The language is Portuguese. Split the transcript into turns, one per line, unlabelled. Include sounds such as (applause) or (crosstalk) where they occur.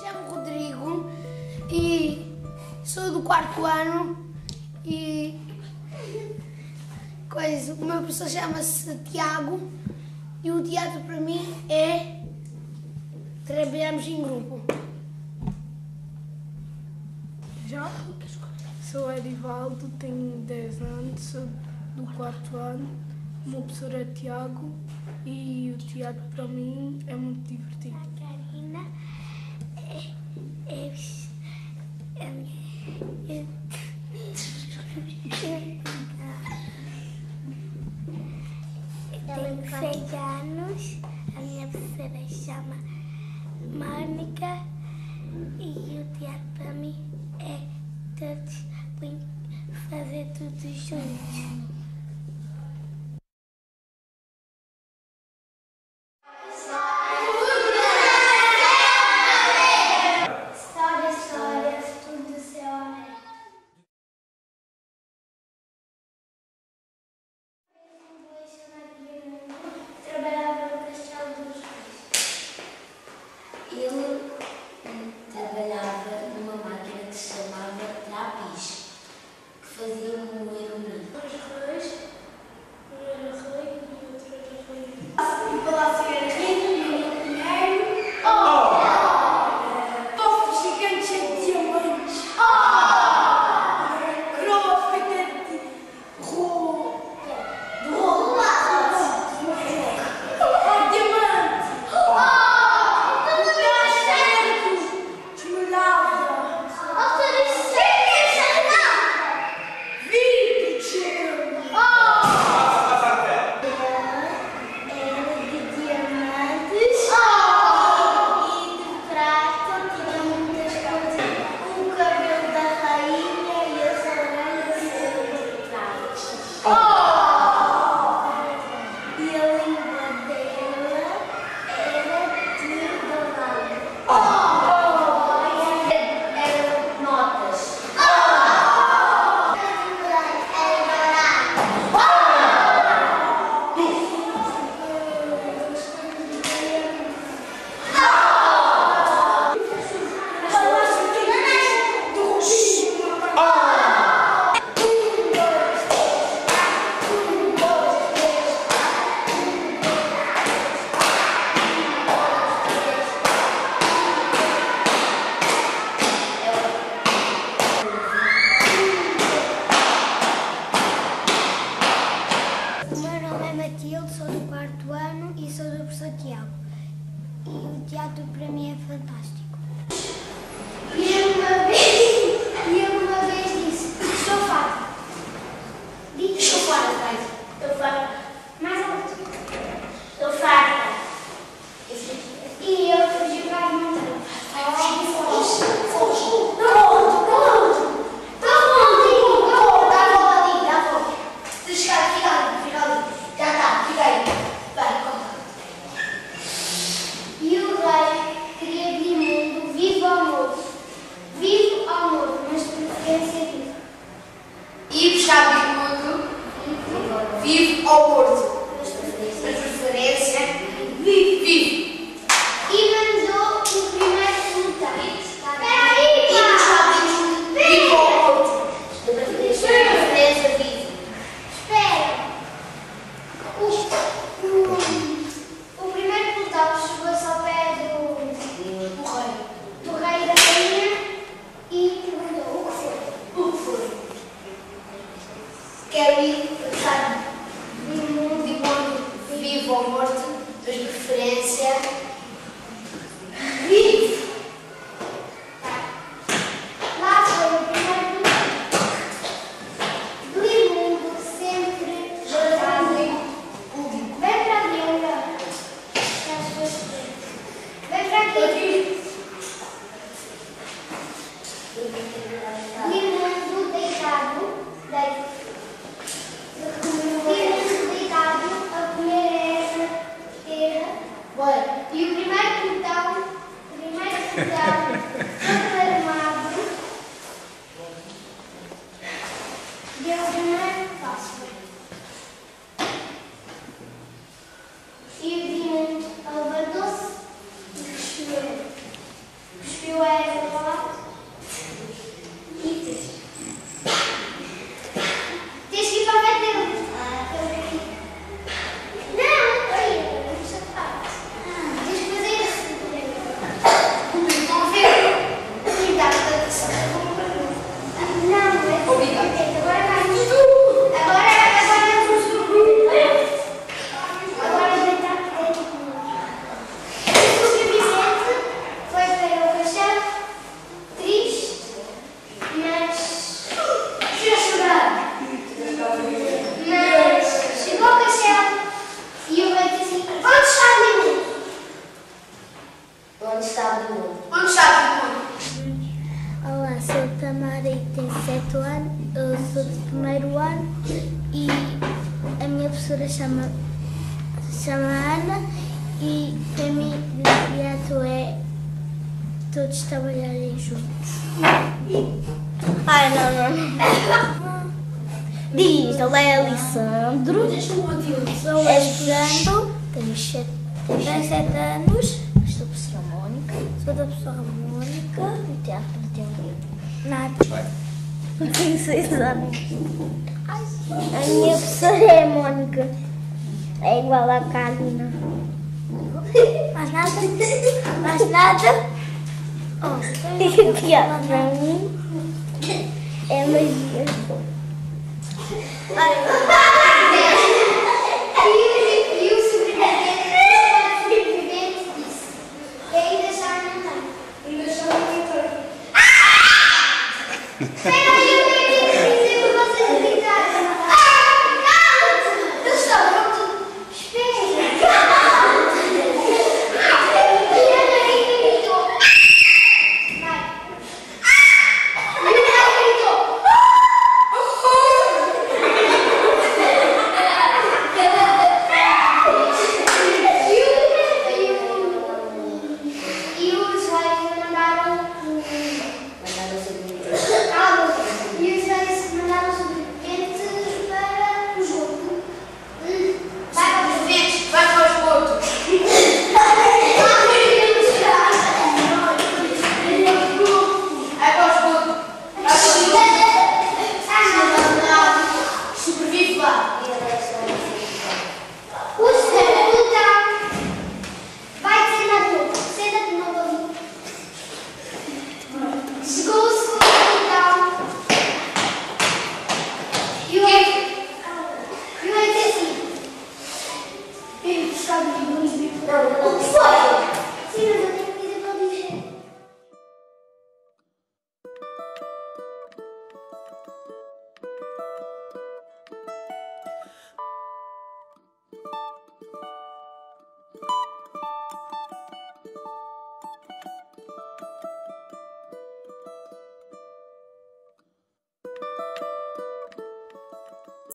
chamo Rodrigo e sou do quarto ano e coisa. O meu professor chama-se Tiago e o teatro para mim é trabalharmos em grupo.
Já sou Erivaldo, tenho 10 anos, sou do 4 ano. O meu professor é Tiago e o teatro para mim é muito divertido.
A Karina é, é... tenho seis anos. A minha professora chama Mônica e o teatro para mim é todos para mim é fantástico.
E eu uma vez, (laughs) e eu uma vez disse, estou farta. Estou farta. professora chama, chamada e para mim grato é todos trabalharem juntos. Ai não, não. Diz, ele é Alessandro. É estudando. Tenho 7 anos. A professora Mónica. Sou da professora Mónica. E teatro de teoria. Nada. Tenho 6 anos. A minha professora é a Mônica. É igual a Carolina. Mais nada? Mais nada? Oh, pior para mim é magia.